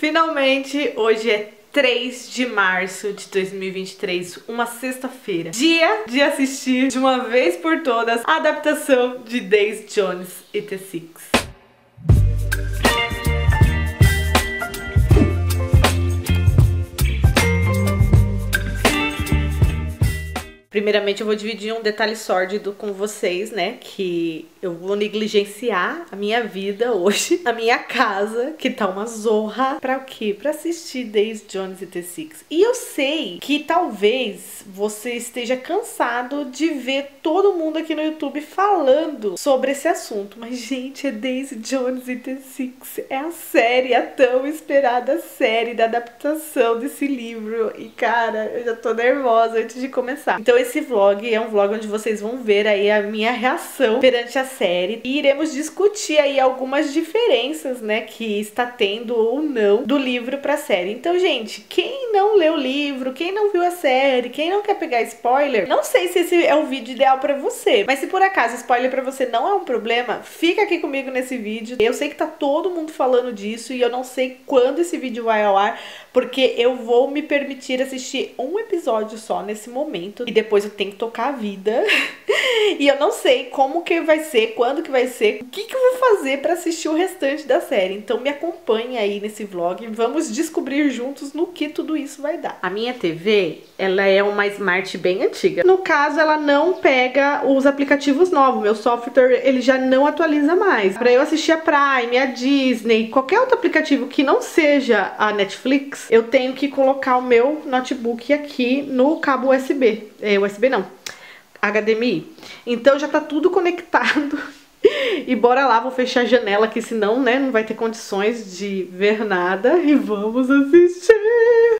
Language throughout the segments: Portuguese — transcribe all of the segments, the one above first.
Finalmente, hoje é 3 de março de 2023, uma sexta-feira. Dia de assistir de uma vez por todas a adaptação de Days Jones e The Six. Primeiramente, eu vou dividir um detalhe sórdido com vocês, né? Que eu vou negligenciar a minha vida hoje, a minha casa, que tá uma zorra. Pra o quê? Pra assistir Days Jones e The Six. E eu sei que talvez você esteja cansado de ver todo mundo aqui no YouTube falando sobre esse assunto. Mas, gente, é Days Jones e The Six. É a série, a tão esperada série da adaptação desse livro. E, cara, eu já tô nervosa antes de começar. Então, esse vlog é um vlog onde vocês vão ver aí a minha reação perante a série e iremos discutir aí algumas diferenças, né, que está tendo ou não do livro para a série. Então, gente, quem não leu o livro, quem não viu a série, quem não quer pegar spoiler, não sei se esse é o vídeo ideal para você, mas se por acaso spoiler para você não é um problema, fica aqui comigo nesse vídeo. Eu sei que tá todo mundo falando disso e eu não sei quando esse vídeo vai ao ar, porque eu vou me permitir assistir um episódio só nesse momento e depois eu tenho que tocar a vida. e eu não sei como que vai ser, quando que vai ser, o que que eu vou fazer para assistir o restante da série. Então me acompanhe aí nesse vlog, vamos descobrir juntos no que tudo isso vai dar. A minha TV, ela é uma Smart bem antiga. No caso, ela não pega os aplicativos novos. Meu software, ele já não atualiza mais. Para eu assistir a Prime, a Disney, qualquer outro aplicativo que não seja a Netflix, eu tenho que colocar o meu notebook aqui no cabo USB. É, USB não. HDMI. Então já tá tudo conectado. E bora lá, vou fechar a janela aqui, senão, né, não vai ter condições de ver nada. E vamos assistir!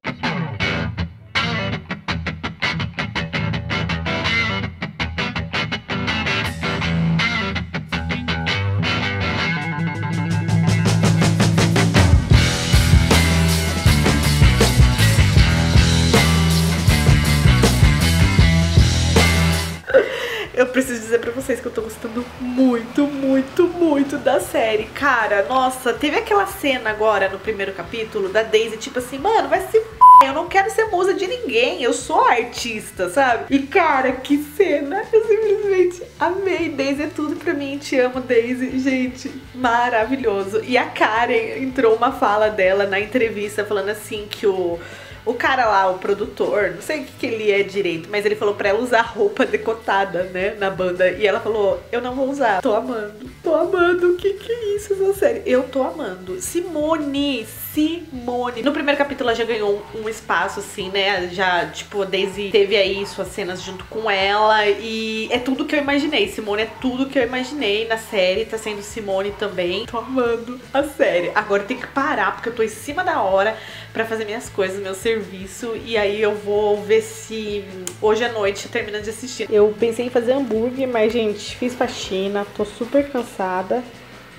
Eu preciso dizer pra vocês que eu tô gostando muito, muito, muito da série. Cara, nossa, teve aquela cena agora no primeiro capítulo da Daisy, tipo assim, mano, vai se f... Eu não quero ser musa de ninguém, eu sou artista, sabe? E cara, que cena! Eu simplesmente amei. Daisy é tudo pra mim, te amo, Daisy. Gente, maravilhoso. E a Karen entrou uma fala dela na entrevista falando assim que o o cara lá, o produtor, não sei o que, que ele é direito, mas ele falou pra ela usar roupa decotada, né, na banda. E ela falou, eu não vou usar. Tô amando, tô amando. O que que é isso, essa série? Eu tô amando. Simone, Simone. No primeiro capítulo ela já ganhou um, um espaço, assim, né? Já, tipo, Daisy teve aí suas cenas junto com ela. E é tudo que eu imaginei. Simone é tudo que eu imaginei na série. Tá sendo Simone também. Tô amando a série. Agora tem que parar, porque eu tô em cima da hora pra fazer minhas coisas, meu serviço. E aí eu vou ver se hoje à noite termina de assistir. Eu pensei em fazer hambúrguer, mas, gente, fiz faxina. Tô super cansada.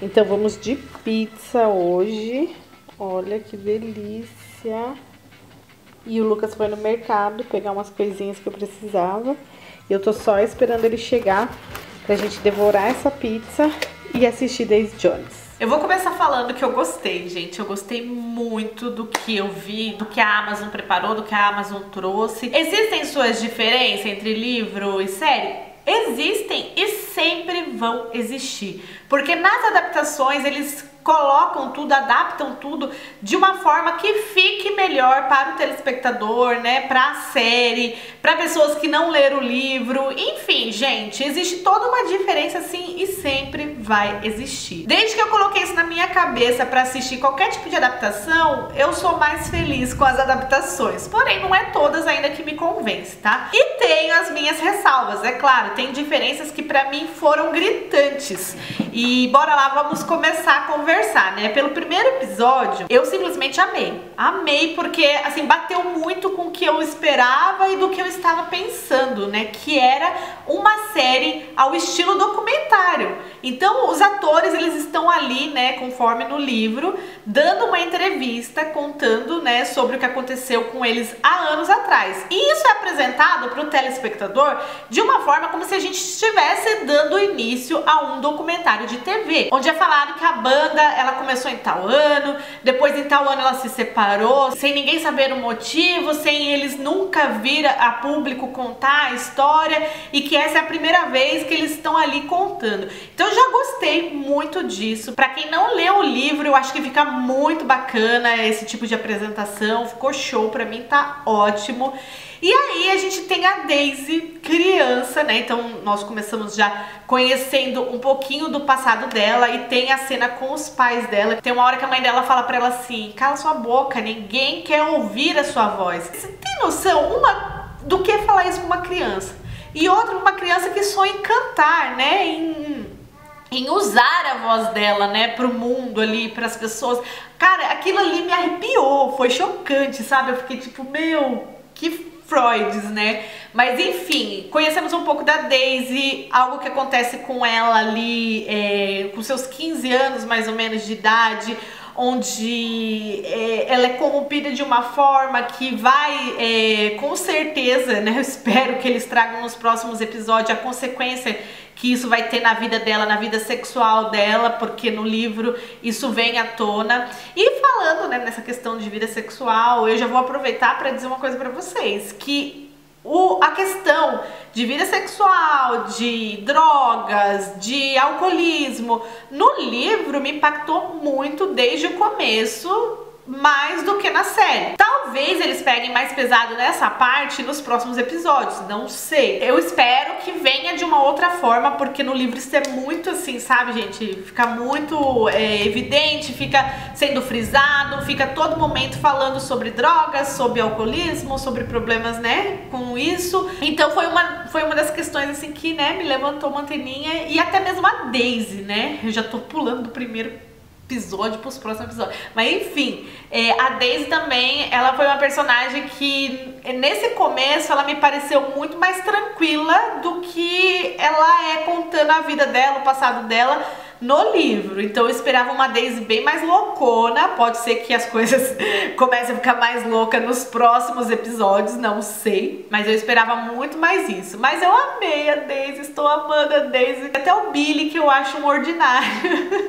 Então vamos de pizza hoje. Olha que delícia. E o Lucas foi no mercado pegar umas coisinhas que eu precisava. E eu tô só esperando ele chegar pra gente devorar essa pizza e assistir Days Jones. Eu vou começar falando que eu gostei, gente. Eu gostei muito do que eu vi, do que a Amazon preparou, do que a Amazon trouxe. Existem suas diferenças entre livro e série? Existem e sempre vão existir. Porque nas adaptações eles colocam tudo, adaptam tudo de uma forma que fique melhor para o telespectador, né, para a série, para pessoas que não leram o livro, enfim, gente, existe toda uma diferença sim e sempre vai existir. Desde que eu coloquei isso na minha cabeça para assistir qualquer tipo de adaptação, eu sou mais feliz com as adaptações. Porém, não é todas ainda que me convence, tá? E tenho as minhas ressalvas, é claro, tem diferenças que para mim foram gritantes. E bora lá, vamos começar a conversar, né? Pelo primeiro episódio, eu simplesmente amei. Amei porque, assim, bateu muito com o que eu esperava e do que eu estava pensando, né? Que era uma série ao estilo documentário. Então, os atores, eles estão ali, né, conforme no livro, dando uma entrevista contando, né, sobre o que aconteceu com eles há anos atrás. E isso é apresentado para o telespectador de uma forma como se a gente estivesse dando início a um documentário de TV, onde é falado que a banda, ela começou em tal ano, depois em tal ano ela se separou, sem ninguém saber o motivo, sem eles nunca vir a público contar a história e que essa é a primeira vez que eles estão ali contando. Então eu já gostei muito disso. Para quem não leu o livro, eu acho que fica muito bacana esse tipo de apresentação, ficou show, para mim tá ótimo. E aí a gente tem a Daisy criança, né? Então nós começamos já conhecendo um pouquinho do passado dela e tem a cena com os pais dela. Tem uma hora que a mãe dela fala para ela assim: "Cala sua boca, ninguém quer ouvir a sua voz". Você tem noção uma do que falar isso pra uma criança? E outra, uma criança que sonha em cantar, né? Em, em usar a voz dela, né, pro mundo ali, para as pessoas. Cara, aquilo ali me arrepiou, foi chocante, sabe? Eu fiquei tipo, meu, que Freuds, né? Mas enfim, conhecemos um pouco da Daisy, algo que acontece com ela ali é, com seus 15 anos mais ou menos de idade, onde é, ela é corrompida de uma forma que vai, é, com certeza, né? Eu espero que eles tragam nos próximos episódios a consequência que isso vai ter na vida dela, na vida sexual dela, porque no livro isso vem à tona. E falando né, nessa questão de vida sexual, eu já vou aproveitar para dizer uma coisa para vocês, que o, a questão de vida sexual, de drogas, de alcoolismo, no livro me impactou muito desde o começo mais do que na série. Talvez eles peguem mais pesado nessa parte nos próximos episódios, não sei. Eu espero que venha de uma outra forma, porque no livro isso é muito assim, sabe, gente? Fica muito é, evidente, fica sendo frisado, fica todo momento falando sobre drogas, sobre alcoolismo, sobre problemas, né, com isso. Então foi uma, foi uma das questões, assim, que, né, me levantou uma anteninha e até mesmo a Daisy, né? Eu já tô pulando do primeiro episódio pros próximos episódios. Mas enfim, é, a Daisy também, ela foi uma personagem que nesse começo ela me pareceu muito mais tranquila do que ela é contando a vida dela, o passado dela no livro. Então eu esperava uma Daisy bem mais loucona. Pode ser que as coisas comecem a ficar mais louca nos próximos episódios, não sei. Mas eu esperava muito mais isso. Mas eu amei a Daisy, estou amando a Daisy. Até o Billy, que eu acho um ordinário.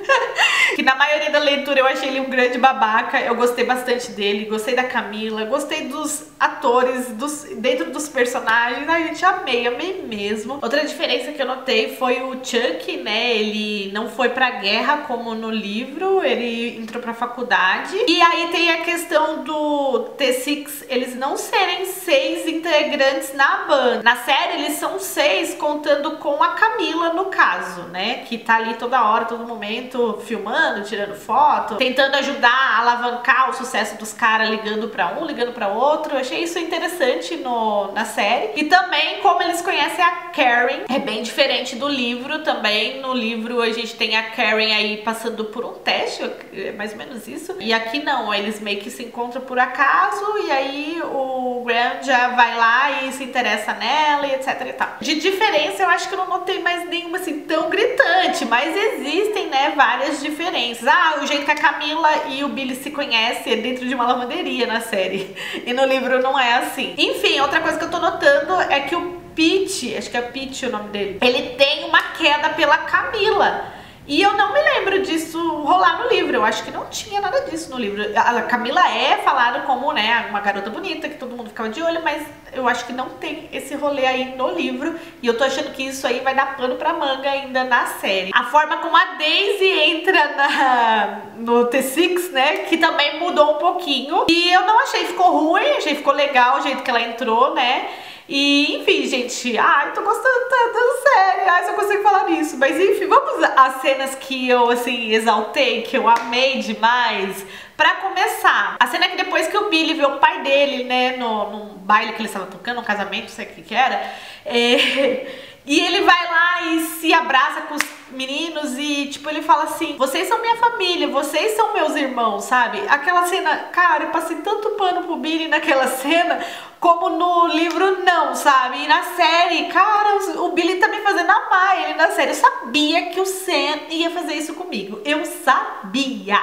que na maioria da leitura eu achei ele um grande babaca. Eu gostei bastante dele, gostei da Camila, gostei dos atores, dos, dentro dos personagens. A gente amei, amei mesmo. Outra diferença que eu notei foi o Chuck, né? Ele não foi foi pra guerra, como no livro, ele entrou pra faculdade. E aí tem a questão do T6, eles não serem seis integrantes na banda. Na série, eles são seis, contando com a Camila, no caso, né? Que tá ali toda hora, todo momento, filmando, tirando foto, tentando ajudar a alavancar o sucesso dos caras, ligando pra um, ligando pra outro. Eu achei isso interessante no, na série. E também como eles conhecem a Karen, é bem diferente do livro também. No livro a gente tem a Karen aí passando por um teste, é mais ou menos isso. E aqui não, eles meio que se encontram por acaso e aí o Graham já vai lá e se interessa nela e etc e tal. De diferença eu acho que eu não notei mais nenhuma assim tão gritante, mas existem, né, várias diferenças. Ah, o jeito que a Camila e o Billy se conhecem é dentro de uma lavanderia na série. E no livro não é assim. Enfim, outra coisa que eu tô notando é que o Pete, acho que é Pete o nome dele, ele tem uma queda pela Camila. E eu não me lembro disso rolar no livro. Eu acho que não tinha nada disso no livro. A Camila é falada como, né, uma garota bonita que todo mundo ficava de olho, mas eu acho que não tem esse rolê aí no livro. E eu tô achando que isso aí vai dar pano pra manga ainda na série. A forma como a Daisy entra na, no T6, né, que também mudou um pouquinho. E eu não achei ficou ruim, achei ficou legal o jeito que ela entrou, né. E, enfim, gente, ai, tô gostando tanto da série, ai, só consigo falar nisso. Mas, enfim, vamos às cenas que eu, assim, exaltei, que eu amei demais. Pra começar, a cena que depois que o Billy vê o pai dele, né, no, num baile que ele estava tocando, um casamento, não sei o que que era, é... E ele vai lá e se abraça com os meninos e, tipo, ele fala assim: vocês são minha família, vocês são meus irmãos, sabe? Aquela cena, cara, eu passei tanto pano pro Billy naquela cena, como no livro não, sabe? E na série, cara, o Billy tá me fazendo amar ele na série. Eu sabia que o Sam ia fazer isso comigo. Eu sabia.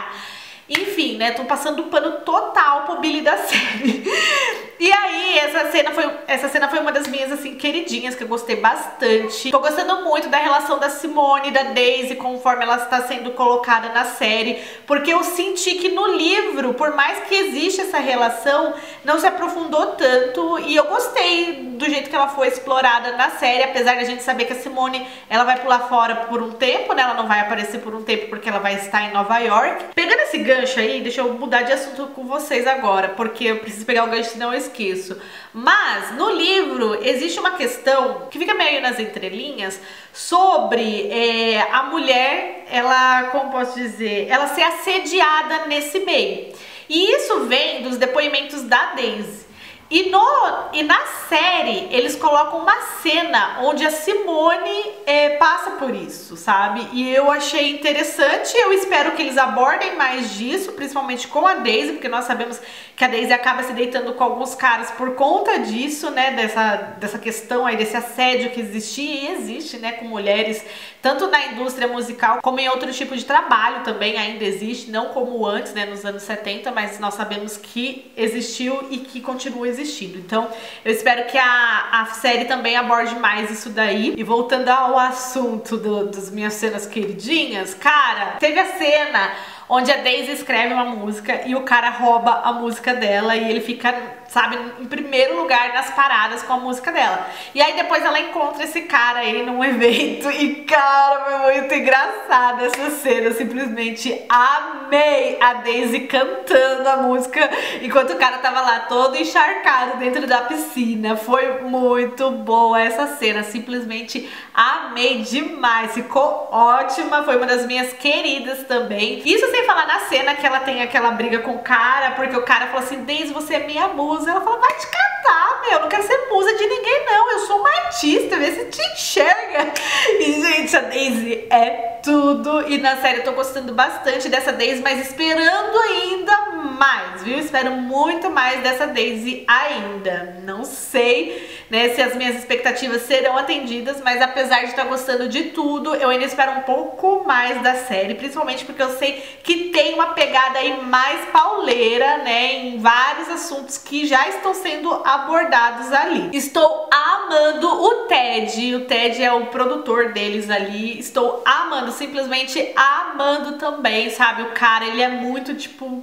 Enfim, né? Tô passando pano total pro Billy da série. E aí, essa cena foi essa cena foi uma das minhas assim queridinhas que eu gostei bastante. Tô gostando muito da relação da Simone e da Daisy conforme ela está sendo colocada na série, porque eu senti que no livro, por mais que existe essa relação, não se aprofundou tanto e eu gostei do jeito que ela foi explorada na série, apesar de a gente saber que a Simone, ela vai pular fora por um tempo, né? Ela não vai aparecer por um tempo porque ela vai estar em Nova York. Pegando esse gancho aí, deixa eu mudar de assunto com vocês agora, porque eu preciso pegar o gancho senão eu esqueço. Mas no livro existe uma questão que fica meio nas entrelinhas sobre é, a mulher, ela, como posso dizer, ela ser assediada nesse meio. E isso vem dos depoimentos da Daisy. E, no, e na série, eles colocam uma cena onde a Simone é, passa por isso, sabe? E eu achei interessante, eu espero que eles abordem mais disso, principalmente com a Daisy, porque nós sabemos que a Daisy acaba se deitando com alguns caras por conta disso, né? Dessa, dessa questão aí, desse assédio que existia e existe, né? Com mulheres, tanto na indústria musical como em outro tipo de trabalho também ainda existe, não como antes, né? Nos anos 70, mas nós sabemos que existiu e que continua existindo. Então, eu espero que a, a série também aborde mais isso daí. E voltando ao assunto do, das minhas cenas queridinhas, cara, teve a cena onde a Daisy escreve uma música e o cara rouba a música dela e ele fica, sabe, em primeiro lugar nas paradas com a música dela. E aí depois ela encontra esse cara aí num evento e, cara, foi muito engraçada essa cena. Eu simplesmente amei a Daisy cantando a música enquanto o cara tava lá todo encharcado dentro da piscina. Foi muito boa essa cena, simplesmente amei demais. Ficou ótima, foi uma das minhas queridas também. Isso sem falar na cena que ela tem aquela briga com o cara, porque o cara falou assim, Deise, você é minha musa. Ela falou, vai te catar, meu, não quero ser musa de ninguém não, eu sou uma artista, vê se te enxerga. E, gente, a Daisy é tudo. E na série eu tô gostando bastante dessa Daisy, mas esperando ainda mais, viu? Espero muito mais dessa Daisy ainda. Não sei, né, se as minhas expectativas serão atendidas, mas apesar de estar gostando de tudo, eu ainda espero um pouco mais da série, principalmente porque eu sei que tem uma pegada aí mais pauleira, né, em vários assuntos que já estão sendo abordados ali. Estou amando o Ted, o Ted é o produtor deles ali, estou amando, simplesmente amando também, sabe? O cara, ele é muito, tipo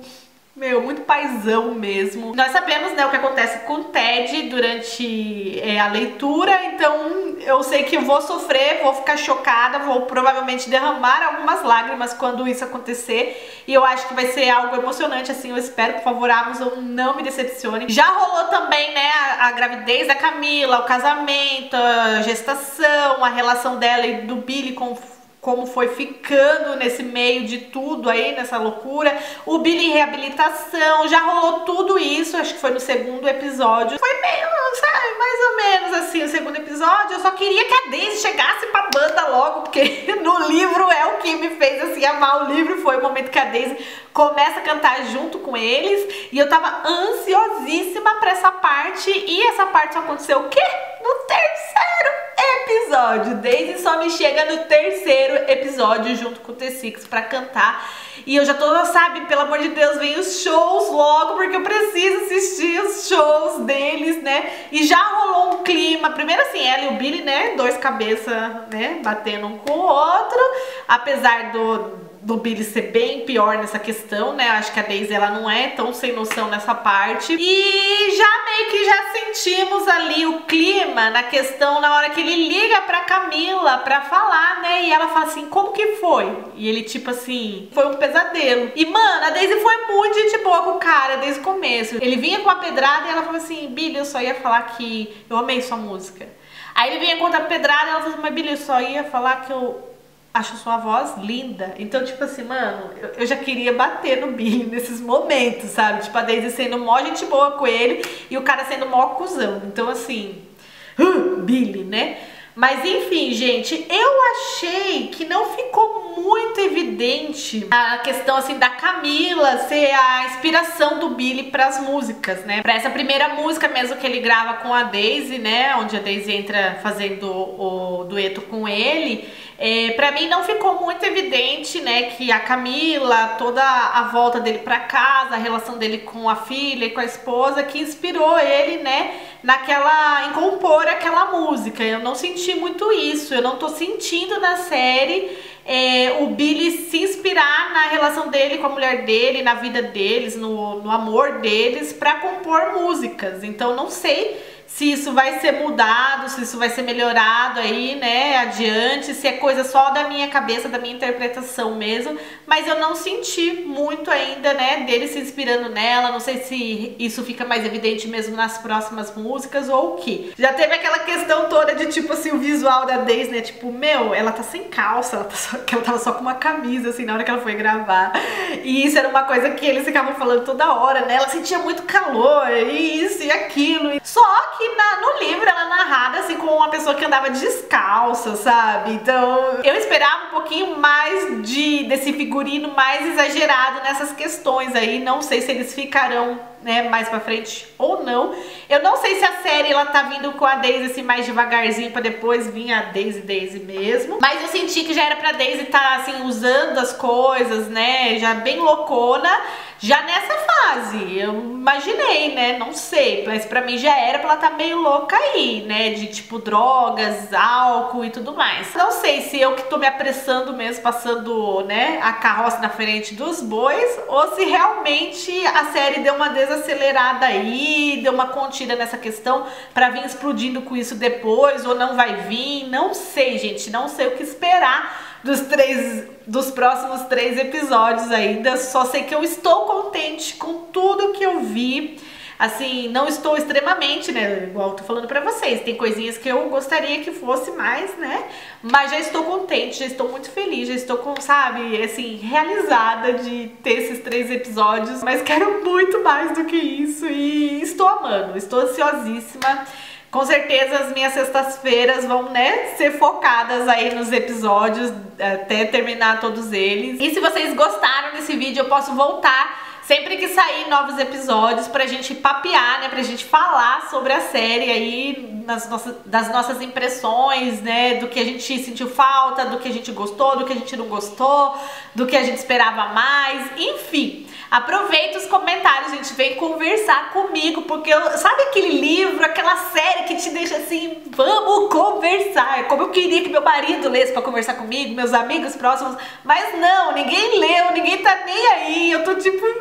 meu, muito paisão mesmo. Nós sabemos, né, o que acontece com o Ted durante é, a leitura, então eu sei que eu vou sofrer, vou ficar chocada, vou provavelmente derramar algumas lágrimas quando isso acontecer. E eu acho que vai ser algo emocionante, assim, eu espero, por favor, Amazon, não me decepcione. Já rolou também, né, a, a gravidez da Camila, o casamento, a gestação, a relação dela e do Billy com como foi ficando nesse meio de tudo aí, nessa loucura. O Billy em reabilitação, já rolou tudo isso, acho que foi no segundo episódio. Foi meio, sabe, mais ou menos assim, o segundo episódio. Eu só queria que a Daisy chegasse pra banda logo, porque no livro é o que me fez assim amar o livro. Foi o momento que a Daisy começa a cantar junto com eles. E eu tava ansiosíssima pra essa parte. E essa parte aconteceu o quê? No episódio. Daisy só me chega no terceiro episódio junto com o T6 pra cantar. E eu já tô, sabe, pelo amor de Deus, vem os shows logo, porque eu preciso assistir os shows deles, né? E já rolou um clima. Primeiro assim, ela e o Billy, né? Dois cabeças, né? Batendo um com o outro. Apesar do do Billy ser bem pior nessa questão, né? Acho que a Daisy ela não é tão sem noção nessa parte. E já meio que já sentimos ali o clima na questão na hora que ele liga pra Camila pra falar, né? E ela fala assim: "Como que foi?" E ele tipo assim: "Foi um pesadelo". E mano, a Daisy foi muito gente boa com o cara desde o começo. Ele vinha com a pedrada e ela falou assim: "Billy, eu só ia falar que eu amei sua música". Aí ele vinha com outra pedrada e ela falou assim: "Mas Billy, eu só ia falar que eu acho sua voz linda. Então, tipo assim, mano, eu, eu, já queria bater no Billy nesses momentos, sabe? Tipo, a Daisy sendo mó gente boa com ele e o cara sendo mó cuzão. Então, assim, uh, Billy, né? Mas enfim, gente, eu achei que não ficou muito evidente a questão assim da Camila ser a inspiração do Billy para as músicas, né? Para essa primeira música mesmo que ele grava com a Daisy, né, onde a Daisy entra fazendo o dueto com ele, é, para mim não ficou muito evidente, né, que a Camila, toda a volta dele para casa, a relação dele com a filha e com a esposa, que inspirou ele, né, naquela em compor aquela música. Eu não senti muito isso. Eu não tô sentindo na série é, o Billy se inspirar na relação dele com a mulher dele, na vida deles, no, no amor deles, para compor músicas. Então não sei se isso vai ser mudado, se isso vai ser melhorado aí, né, adiante, se é coisa só da minha cabeça, da minha interpretação mesmo, mas eu não senti muito ainda, né, dele se inspirando nela, não sei se isso fica mais evidente mesmo nas próximas músicas ou o que. Já teve aquela questão toda de tipo assim, o visual da Daisy, né, tipo, meu, ela tá sem calça, ela, tá só, ela tava só com uma camisa, assim, na hora que ela foi gravar, e isso era uma coisa que eles ficavam falando toda hora, né, ela sentia muito calor, e isso e aquilo, só que na, no livro ela é narrada assim como uma pessoa que andava descalça, sabe? Então eu esperava um pouquinho mais de desse figurino mais exagerado nessas questões aí. Não sei se eles ficarão né, mais pra frente ou não. Eu não sei se a série ela tá vindo com a Daisy assim mais devagarzinho pra depois vir a Daisy Daisy mesmo. Mas eu senti que já era pra Daisy tá assim usando as coisas, né, já bem loucona. Já nessa fase, eu imaginei, né? Não sei, mas pra mim já era pra ela tá meio louca aí, né? De tipo drogas, álcool e tudo mais. Não sei se eu que tô me apressando mesmo, passando, né, a carroça na frente dos bois, ou se realmente a série deu uma desacelerada aí, deu uma contida nessa questão pra vir explodindo com isso depois, ou não vai vir. Não sei, gente, não sei o que esperar dos três dos próximos três episódios ainda. Só sei que eu estou contente com tudo que eu vi. Assim, não estou extremamente, né? Igual tô falando pra vocês. Tem coisinhas que eu gostaria que fosse mais, né? Mas já estou contente, já estou muito feliz, já estou com, sabe, assim, realizada de ter esses três episódios. Mas quero muito mais do que isso e estou amando, estou ansiosíssima. Com certeza as minhas sextas-feiras vão, né, ser focadas aí nos episódios até terminar todos eles. E se vocês gostaram desse vídeo, eu posso voltar sempre que sair novos episódios pra gente papear, né, pra gente falar sobre a série aí, nas nossas, das nossas impressões, né, do que a gente sentiu falta, do que a gente gostou, do que a gente não gostou, do que a gente esperava mais, enfim. Aproveita os comentários, gente, vem conversar comigo, porque eu, sabe aquele livro, aquela série que te deixa assim, vamos conversar. Como eu queria que meu marido lesse para conversar comigo, meus amigos próximos, mas não, ninguém leu, ninguém tá nem aí. Eu tô tipo, meu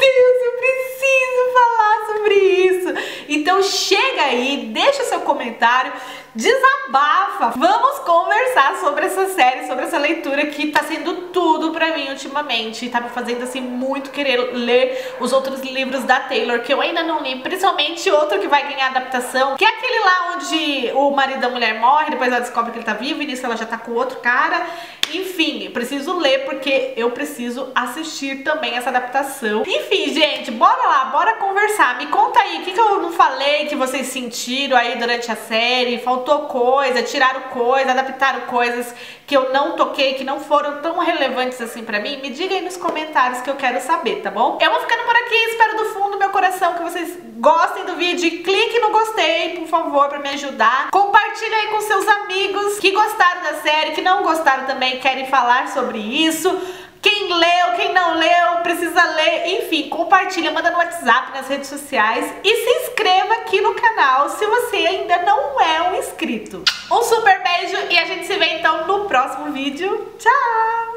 Deus, eu preciso falar sobre isso. Então chega aí, deixa seu comentário, desabafa. Vamos conversar sobre essa série, sobre essa leitura que tá sendo tudo pra mim ultimamente. Tá me fazendo assim muito querer ler os outros livros da Taylor que eu ainda não li, principalmente outro que vai ganhar adaptação, que é aquele lá onde o marido da mulher morre, depois ela descobre que ele tá vivo e nisso ela já tá com outro cara. Enfim, preciso ler porque eu preciso assistir também essa adaptação. Enfim, gente, bora lá, bora conversar. Me conta aí, o que, que eu não falei que vocês sentiram aí durante a série? Faltou coisa, tiraram coisa, adaptaram coisas que eu não toquei, que não foram tão relevantes assim pra mim? Me diga aí nos comentários que eu quero saber, tá bom? Eu vou ficando por aqui, espero do fundo do meu coração que vocês gostem do vídeo e clique no gostei, por favor, pra me ajudar. Compartilha aí com seus amigos que gostaram da série, que não gostaram também, querem falar sobre isso. Quem leu, quem não leu, precisa ler, enfim, compartilha, manda no WhatsApp, nas redes sociais e se inscreva aqui no canal se você ainda não é um inscrito. Um super beijo e a gente se vê então no próximo vídeo. Tchau!